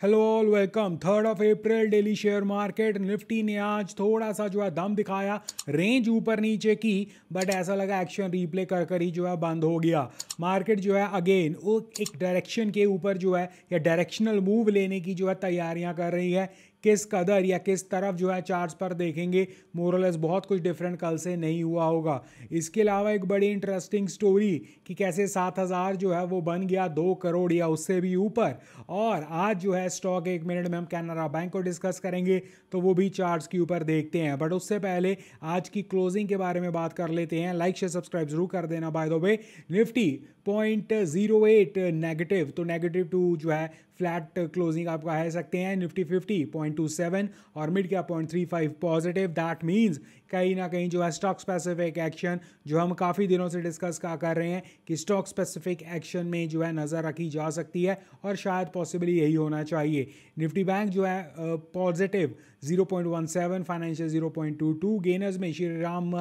Hello all welcome third of April daily share market Nifty ने आज थोड़ा सा जो है दम दिखाया रेंज ऊपर नीचे की बट ऐसा लगा एक्शन रीप्ले कर कर ही जो है बंद हो गया। मार्केट जो है अगेन वो एक डायरेक्शन के ऊपर जो है, या डायरेक्शनल मूव लेने की जो है तैयारियाँ कर रही है। किस कदर या किस तरफ़ जो है चार्ट्स पर देखेंगे मोरलेस बहुत कुछ डिफरेंट कल से नहीं हुआ होगा। इसके अलावा एक बड़ी इंटरेस्टिंग स्टोरी कि कैसे सात हज़ार जो है वो बन गया दो करोड़ या उससे भी ऊपर। और आज जो है स्टॉक एक मिनट में हम कैनरा बैंक को डिस्कस करेंगे तो वो भी चार्ट्स के ऊपर देखते हैं। बट उससे पहले आज की क्लोजिंग के बारे में बात कर लेते हैं। लाइक शेयर सब्सक्राइब ज़रूर कर देना by the way Nifty point zero eight negative तो नेगेटिव टू जो है फ्लैट क्लोजिंग आप कह सकते हैं, Nifty fifty point two seven और मिड क्या point three five positive. That means कहीं ना कहीं जो है स्टॉक स्पेसिफिक एक्शन जो हम काफ़ी दिनों से डिस्कस का कर रहे हैं कि स्टॉक स्पेसिफिक एक्शन में जो है नज़र रखी जा सकती है और शायद पॉसिबली यही होना चाहिए। निफ्टी बैंक जो है पॉजिटिव 0.17 फाइनेंशियल 0.22 गेनर्स में श्री राम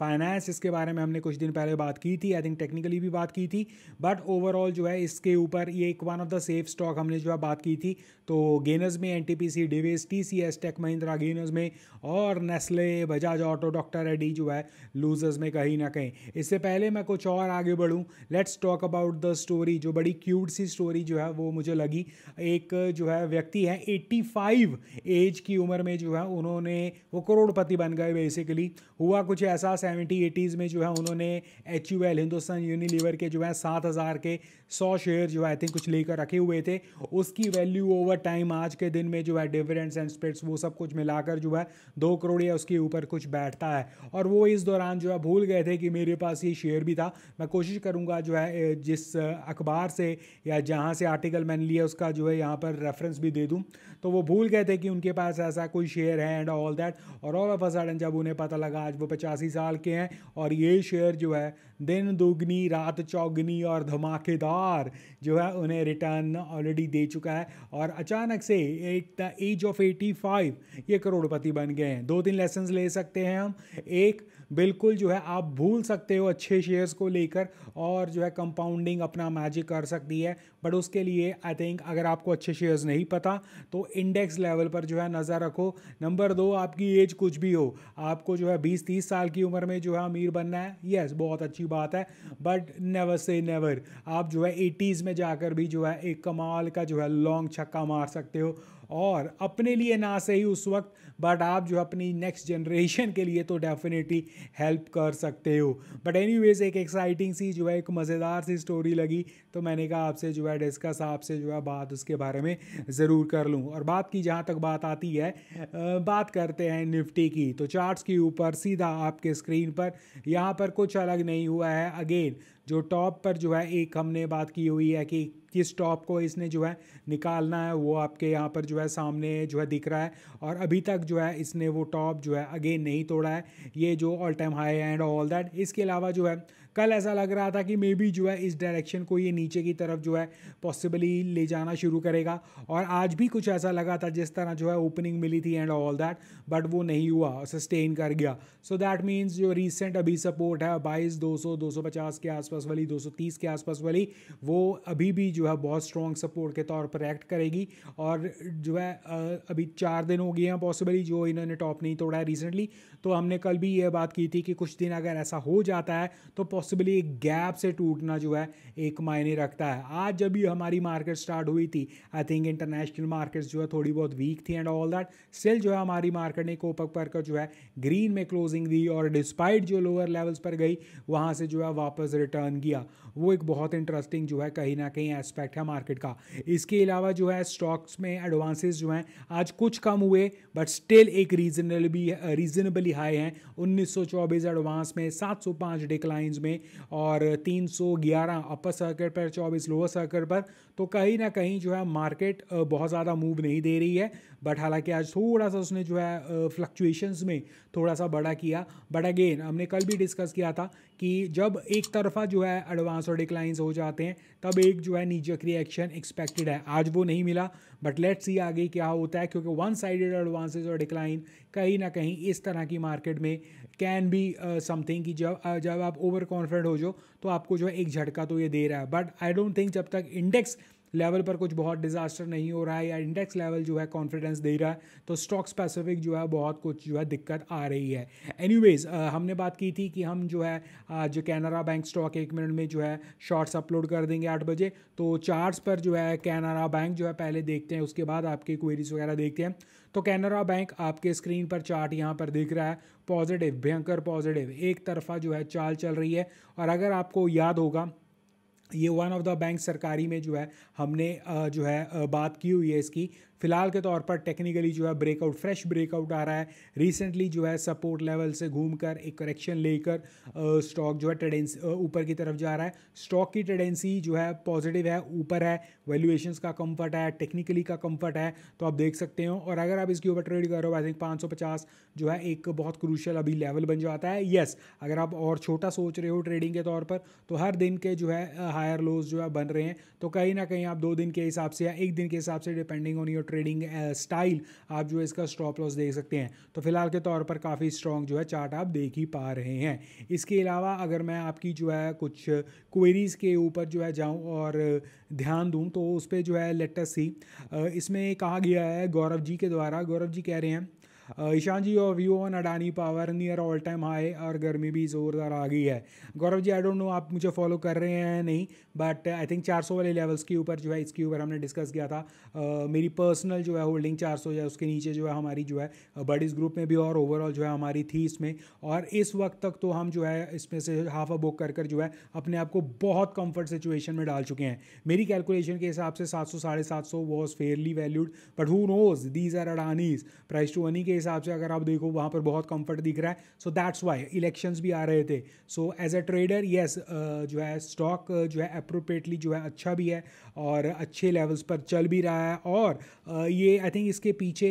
फाइनेंस इसके बारे में हमने कुछ दिन पहले बात की थी आई थिंक टेक्निकली भी बात की थी बट ओवरऑल जो है इसके ऊपर ये एक one of the safe stock हमने जो है बात की थी। तो गेनर्स में N T P C Divis T C S tech Mahindra gainers में और Nestle Bajaj auto doctor Reddy जो है लूजर्स में कहीं ना कहीं। इससे पहले मैं कुछ और आगे बढ़ूँ। Let's talk about the story जो बड़ी क्यूट सी स्टोरी जो है, वो मुझे लगी। एक जो है, व्यक्ति है एट्टी फाइव एज की उम्र में जो है, उन्होंने, वो करोड़पति बन गए बेसिकली हुआ कुछ ऐसा सेवेंटी एटीज़ में जो है, उन्होंने H U L Hindustan Unilever के जो है, सात हज़ार के सौ शेयर जो है आई थिंक कुछ लेकर रखे हुए थे। उसकी वैल्यू ओवर टाइम आज के दिन में जो है डिविडेंड्स एंड स्प्रेड्स वो सब कुछ मिलाकर जो है, दो करोड़ या उसके ऊपर कुछ बैठता है। और वो इस दौरान जो है भूल गए थे कि मेरे पास ये शेयर भी था। मैं कोशिश करूँगा जो है जिस अखबार से या जहाँ से आर्टिकल मैंने लिया उसका जो है यहाँ पर रेफरेंस भी दे दूँ। तो वो भूल गए थे कि उनके पास ऐसा कोई शेयर है एंड ऑल दैट और ऑल ऑफ़ अ सडन जब उन्हें पता लगा, आज वो पचासी साल के हैं और ये शेयर जो है दिन दुगनी, रात चौगनी और धमाकेदार जो है उन्हें रिटर्न ऑलरेडी दे चुका है। और अचानक से एट द एज ऑफ़ 85 ये करोड़पति बन गए हैं। दो तीन लेसन ले सकते हैं हम। एक, बिल्कुल जो है आप भूल सकते हो अच्छे शेयर्स को लेकर और जो है कंपाउंडिंग अपना मैजिक कर सकती है। बट उसके लिए आई थिंक अगर आपको अच्छे शेयर्स नहीं पता तो इंडेक्स लेवल पर जो है नज़र रखो। नंबर दो, आपकी एज कुछ भी हो। आपको जो है बीस तीस साल की उम्र में जो है अमीर बनना है। यस बहुत अच्छी बात है बट नेवर से नेवर आप जो है एटीज़ में जाकर भी जो है, एक कमाल का जो है लॉन्ग छक्का मार सकते हो। और अपने लिए ना सही उस वक्त बट आप जो अपनी नेक्स्ट जनरेशन के लिए तो डेफिनेटली हेल्प कर सकते हो। बट एनी एक एक्साइटिंग सी जो है, एक मज़ेदार सी स्टोरी लगी तो मैंने कहा आपसे जो है डिस्कस आपसे जो है बात उसके बारे में ज़रूर कर लूँ। और बात की जहाँ तक बात आती है बात करते हैं निफ्टी की। तो चार्ट्स के ऊपर, सीधा आपके स्क्रीन पर, यहाँ पर कुछ अलग नहीं हुआ है। अगेन जो टॉप पर जो है, एक हमने बात की हुई है कि किस टॉप को इसने जो है निकालना है, वो आपके यहाँ पर जो है सामने जो है दिख रहा है और अभी तक जो है इसने वो टॉप जो है, अगेन नहीं तोड़ा है। ये जो all time high and all that इसके अलावा जो है कल ऐसा लग रहा था कि मे बी जो है इस डायरेक्शन को ये नीचे की तरफ़ जो है पॉसिबली ले जाना शुरू करेगा। और आज भी कुछ ऐसा लगा था जिस तरह जो है ओपनिंग मिली थी एंड ऑल दैट बट वो नहीं हुआ सस्टेन कर गया। सो दैट मीन्स जो रिसेंट अभी सपोर्ट है, बाईस, दो सौ दो सौ पचास के आसपास वाली, दो सौ तीस के आसपास वाली, वो अभी भी जो है बहुत स्ट्रॉन्ग सपोर्ट के तौर पर एक्ट करेगी। और जो है अभी चार दिन हो गए हैं पॉसिबली जो इन्होंने टॉप नहीं तोड़ा है रिसेंटली तो हमने कल भी ये बात की थी कि कुछ दिन अगर ऐसा हो जाता है तो पॉसिबली एक गैप से टूटना जो है, एक मायने रखता है। आज जब भी हमारी मार्केट स्टार्ट हुई थी आई थिंक इंटरनेशनल मार्केट्स जो है थोड़ी बहुत वीक थी एंड ऑल दैट स्टिल जो है हमारी मार्केट ने कोपक पर जो है ग्रीन में क्लोजिंग दी और डिस्पाइट जो लोअर लेवल्स पर गई, वहाँ से जो है वापस रिटर्न किया। वो एक बहुत इंटरेस्टिंग जो है कहीं ना कहीं एस्पेक्ट है मार्केट का। इसके अलावा जो है स्टॉक्स में एडवांसेस जो हैं, आज कुछ कम हुए बट स्टिल एक रीजनेबली रीजनेबली हाई हैं। 1924 एडवांस में 705 डिक्लाइंस में और 311 अपर सर्किट पर 24 लोअर सर्किट पर तो कहीं ना कहीं जो है मार्केट बहुत ज़्यादा मूव नहीं दे रही है। बट हालाँकि आज थोड़ा सा उसने जो है फ्लक्चुएशंस में थोड़ा सा बड़ा किया। बट अगेन हमने कल भी डिस्कस किया था कि जब एक तरफा जो है एडवांस और डिक्लाइंस हो जाते हैं तब एक जो है नीचक रिएक्शन एक्सपेक्टेड है। आज वो नहीं मिला बट लेट्स सी आगे क्या होता है क्योंकि वन साइडेड एडवांसेज और डिक्लाइन कहीं ना कहीं इस तरह की मार्केट में कैन बी समथिंग कि जब uh, जब आप ओवर कॉन्फिडेंट हो जाओ तो आपको जो है एक झटका तो ये दे रहा है। बट आई डोंट थिंक जब तक इंडेक्स लेवल पर कुछ बहुत डिजास्टर नहीं हो रहा है या इंडेक्स लेवल जो है कॉन्फिडेंस दे रहा है तो स्टॉक स्पेसिफिक जो है बहुत कुछ जो है दिक्कत आ रही है। एनीवेज हमने बात की थी कि हम जो है आज कैनरा बैंक स्टॉक एक मिनट में जो है शॉर्ट्स अपलोड कर देंगे आठ बजे तो चार्ट्स पर जो है कैनरा बैंक जो है पहले देखते हैं, उसके बाद आपकी क्वेरीज वगैरह देखते हैं। तो कैनरा बैंक आपके स्क्रीन पर चार्ट यहाँ पर दिख रहा है पॉजिटिव भयंकर पॉजिटिव एक तरफा जो है चाल चल रही है। और अगर आपको याद होगा ये वन ऑफ़ द बैंक सरकारी में जो है, हमने जो है बात की हुई है इसकी। फ़िलहाल के तौर पर टेक्निकली जो है ब्रेकआउट फ्रेश ब्रेकआउट आ रहा है। रिसेंटली जो है सपोर्ट लेवल से घूमकर, एक करेक्शन लेकर स्टॉक जो है टेंडेंसी ऊपर की तरफ़ जा रहा है। स्टॉक की टेंडेंसी जो है पॉजिटिव है, ऊपर है। वैल्यूएशंस का कंफर्ट है टेक्निकली का कंफर्ट है। तो आप देख सकते हो। और अगर आप इसके ऊपर ट्रेड कर आई थिंक पाँच सौ पचास जो है एक बहुत क्रूशल अभी लेवल बन जाता है। येस अगर आप और छोटा सोच रहे हो ट्रेडिंग के तौर पर तो हर दिन के जो है हायर लोज जो है बन रहे हैं। तो कहीं ना कहीं आप दो दिन के हिसाब से या एक दिन के हिसाब से depending on your trading style आप जो है इसका स्टॉप लॉस देख सकते हैं। तो फ़िलहाल के तौर पर काफ़ी स्ट्रॉन्ग जो है चार्ट आप देख ही पा रहे हैं। इसके अलावा अगर मैं आपकी जो है कुछ क्वेरीज़ के ऊपर जो है जाऊँ और ध्यान दूँ तो उस पर जो है लेटेस्ट सी इसमें कहा गया है गौरव जी के द्वारा। गौरव जी कह रहे हैं ईशान जी और view on Adani power near all time high और गर्मी भी ज़ोरदार आ गई है। Gaurav ji I don't know आप मुझे फॉलो कर रहे हैं नहीं बट आई थिंक 400 वाले लेवल्स के ऊपर जो है इसके ऊपर हमने डिस्कस किया था। uh, मेरी पर्सनल जो है होल्डिंग 400 है उसके नीचे जो है हमारी जो है बडीज़ ग्रुप में भी और ओवरऑल जो है हमारी थी इसमें और इस वक्त तक तो हम जो है इसमें से हाफ़ अ बुक कर कर जो है अपने आप को बहुत कंफर्ट सिचुएशन में डाल चुके हैं। मेरी कैलकुलेशन के हिसाब से सात सौ साढ़े सात सौ was fairly valued but who knows these are Adani's price to वनी के हिसाब से अगर आप देखो वहाँ पर बहुत कंफर्ट दिख रहा है। सो दैट्स वाई इलेक्शंस भी आ रहे थे। So as a trader yes जो है स्टॉक जो है अप्रोप्रिएटली जो है अच्छा भी है और अच्छे लेवल्स पर चल भी रहा है। और uh, ये आई थिंक इसके पीछे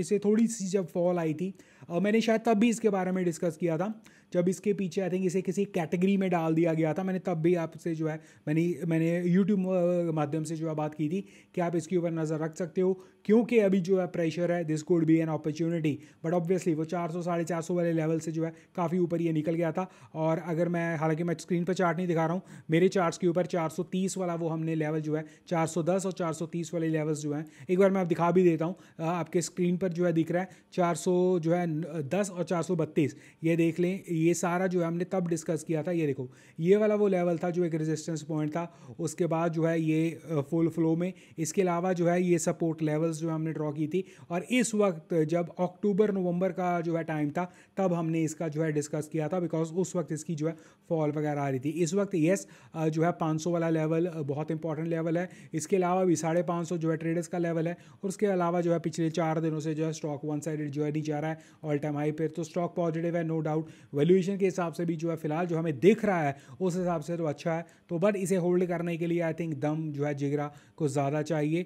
इसे थोड़ी सी जब फॉल आई थी uh, मैंने शायद तब भी इसके बारे में डिस्कस किया था जब इसके पीछे आई थिंक इसे किसी कैटेगरी में डाल दिया गया था, मैंने तब भी आपसे जो है, मैंने मैंने यूट्यूब माध्यम से जो है बात की थी कि आप इसके ऊपर नज़र रख सकते हो, क्योंकि अभी जो है प्रेशर है this could be an opportunity but obviously वो चार सौ, साढ़े चार सौ वाले लेवल से जो है काफ़ी ऊपर ये निकल गया था। और अगर मैं, हालाँकि मैं स्क्रीन पर चार्ट नहीं दिखा रहा हूँ, मेरे चार्ट्स के ऊपर चार सौ तीस वाला वो हमने लेवल जो है, चार सौ दस और चार सौ तीस वाले लेवल्स जो हैं, एक बार मैं आप दिखा भी देता हूँ आपके स्क्रीन पर जो है दिख रहा है, चार सौ जो है दस और चार सौ बत्तीस। ये देख लें ये सारा जो है हमने तब डिस्कस किया था ये देखो ये वाला वो लेवल था जो एक रेजिस्टेंस पॉइंट था उसके बाद जो है ये फुल फ्लो में इसके अलावा जो है ये सपोर्ट लेवल्स जो हमने ड्रॉ की थी और इस वक्त जब अक्टूबर नवंबर का जो है टाइम था तब हमने इसका जो है डिस्कस किया था बिकॉज़ उस वक्त इसकी जो है फॉल वगैरह आ रही थी इस वक्त येस जो है 500 वाला लेवल बहुत इंपॉर्टेंट लेवल है इसके अलावा भी साढ़े पाँच जो है ट्रेडर्स का लेवल है और उसके अलावा जो है पिछले चार दिनों से जो है स्टॉक वन साइड जो है नहीं जा रहा है ऑल टाइम हाई पर तो स्टॉक पॉजिटिव है नो डाउट वैल्यूएशन के हिसाब से भी जो है फ़िलहाल जो हमें दिख रहा है, उस हिसाब से तो अच्छा है। तो बट इसे होल्ड करने के लिए आई थिंक दम जो है जिगरा को ज़्यादा चाहिए।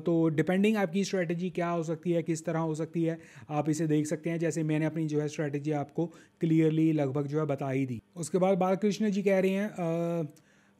तो डिपेंडिंग आपकी स्ट्रैटेजी क्या हो सकती है, किस तरह हो सकती है, आप इसे देख सकते हैं। जैसे मैंने अपनी जो है स्ट्रैटेजी आपको क्लियरली लगभग जो है बता ही दी। उसके बाद बालकृष्ण जी कह रहे हैं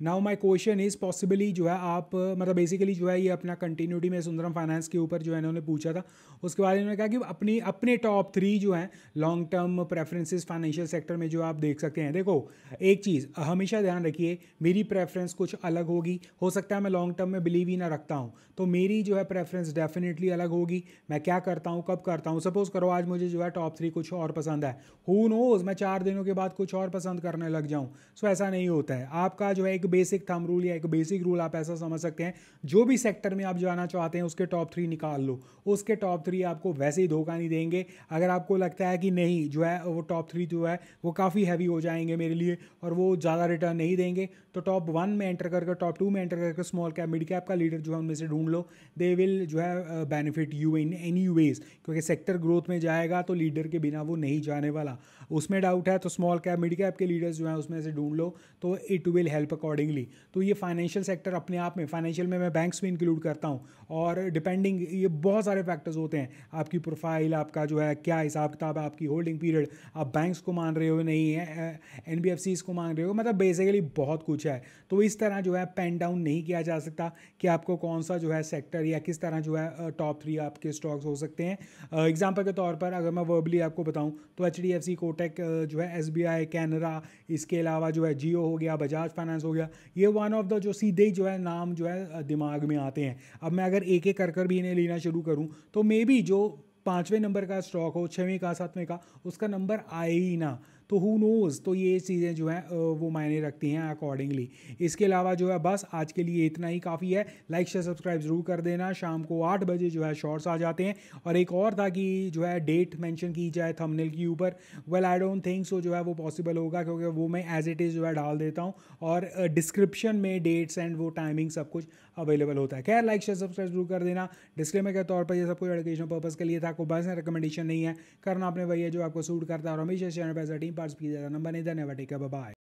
now my question is possibly जो है आप मतलब बेसिकली जो है ये अपना कंटिन्यूटी में सुंदरम फाइनेंस के ऊपर जो है इन्होंने पूछा था। उसके बारे में कहा कि अपनी, अपने टॉप थ्री जो हैं long term preferences financial sector में जो आप देख सकते हैं। देखो, एक चीज़, हमेशा ध्यान रखिए, मेरी प्रेफरेंस कुछ अलग होगी। हो सकता है मैं लॉन्ग टर्म में बिलीव ही ना रखता हूँ तो मेरी जो है प्रेफरेंस डेफिनेटली अलग होगी। मैं क्या करता हूँ, कब करता हूँ? सपोज़ करो आज मुझे जो है टॉप थ्री कुछ और पसंद है। हु नोज़ मैं चार दिनों के बाद कुछ और पसंद करने लग जाऊँ। सो ऐसा नहीं होता है। आपका जो है एक बेसिक थम रूल या एक बेसिक रूल आप ऐसा समझ सकते हैं। जो भी सेक्टर में आप जाना चाहते हैं, उसके टॉप थ्री निकाल लो। उसके टॉप थ्री आपको वैसे ही धोखा नहीं देंगे। अगर आपको लगता है कि नहीं, जो है, वो टॉप थ्री जो है, वो काफ़ी हैवी हो जाएँगे मेरे लिए और वो ज़्यादा रिटर्न नहीं देंगे। तो टॉप वन में एंटर करके टॉप टू में एंटर करके स्मॉल कैप मिड कैप का लीडर जो है, उनमें से ढूंढ लो। दे विल जो है benefit you in any ways क्योंकि सेक्टर ग्रोथ में जाएगा तो लीडर के बिना वो नहीं जाने वाला। उसमें डाउट है तो स्मॉल कैप मिड कैप के लीडर्स जो हैं, उसमें से ढूंढ लो। तो इट विल हेल्प अकॉर्डिंगली तो ये फाइनेंशियल सेक्टर अपने आप में फाइनेंशियल में मैं बैंक्स भी इंक्लूड करता हूँ और डिपेंडिंग ये बहुत सारे फैक्टर्स होते हैं। आपकी प्रोफ़ाइल आपका जो है, क्या हिसाब किताब है, आपकी होल्डिंग पीरियड आप बैंक्स को मान रहे हो नहीं है एन को मान रहे हो मतलब बेसिकली बहुत कुछ है। तो इस तरह जो है पेन डाउन नहीं किया जा सकता कि आपको कौन सा जो है सेक्टर या किस तरह जो है टॉप थ्री आपके स्टॉक्स हो सकते हैं। एग्ज़ाम्पल के तौर पर अगर मैं वर्बली आपको बताऊँ तो H D F C Kotak जो है एस बी आई कैनरा इसके अलावा जो है जियो हो गया बजाज फाइनेंस हो गया गया। ये वन ऑफ़ द जो सीधे जो है नाम जो है दिमाग में आते हैं। अब मैं अगर एक एक कर कर भी इन्हें लेना शुरू करूँ तो मे बी जो पाँचवें नंबर का स्टॉक हो, छवें का, सातवें का, उसका नंबर आए ही ना। तो हु नोज़ तो ये चीज़ें जो हैं वो मायने रखती हैं अकॉर्डिंगली इसके अलावा जो है, बस आज के लिए इतना ही काफ़ी है। लाइक शेयर सब्सक्राइब ज़रूर कर देना। शाम को आठ बजे जो है शॉर्ट्स आ जाते हैं। और एक और था कि जो है डेट मैंशन की जाए थंबनेल के ऊपर। Well I don't think so जो है, वो पॉसिबल होगा क्योंकि वो मैं एज इट इज़ जो है, डाल देता हूँ। और डिस्क्रिप्शन में डेट्स एंड वो टाइमिंग सब कुछ अवेलेबल होता है। खैर लाइक शेयर सब्सक्राइब ज़रूर कर देना। डिस्क्लेमर के तौर पर ये सब कुछ एडुकेशन पर्पज़ के लिए था आपको बस रिकमेंडेशन नहीं है। करना अपने भैया जो आपको सूट करता है और हमेशा चैनल पर टीम पार्टिसिपेट कीजिएगा नंबर नहीं धन्यवाद ठीक है बाय